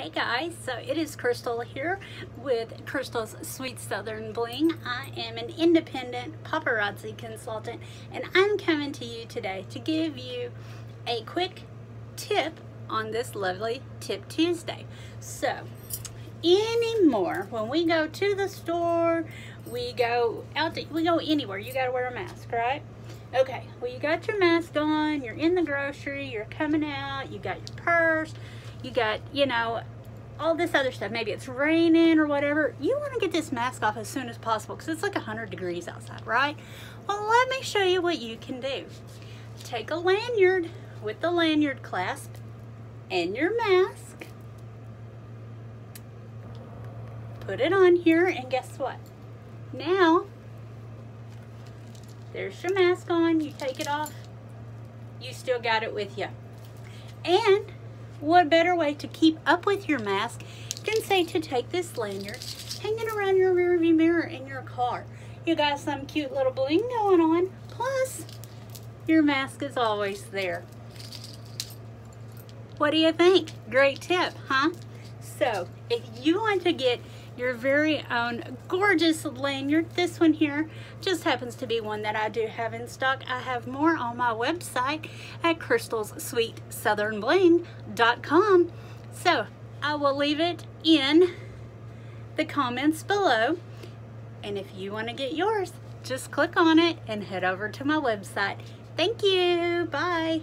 Hey guys, so it is Crystal here with Crystal's Sweet Southern Bling. I am an independent paparazzi consultant and I'm coming to you today to give you a quick tip on this lovely Tip Tuesday. So, anymore, when we go to the store, we go out, to, we go anywhere, you gotta wear a mask, right? Okay, well you got your mask on, you're in the grocery, you're coming out, you got your purse, you got, you know, all this other stuff. Maybe it's raining or whatever. You want to get this mask off as soon as possible because it's like 100 degrees outside, right? Well, let me show you what you can do. Take a lanyard with the lanyard clasp and your mask. Put it on here and guess what? Now, there's your mask on. You take it off. You still got it with you. And what better way to keep up with your mask than say to take this lanyard, hang it around your rearview mirror in your car. You got some cute little bling going on, plus your mask is always there. What do you think? Great tip, huh? So, if you want to get your very own gorgeous lanyard. This one here just happens to be one that I do have in stock. I have more on my website at crystalssweetsouthernbling.com. So I will leave it in the comments below. And if you want to get yours, just click on it and head over to my website. Thank you. Bye.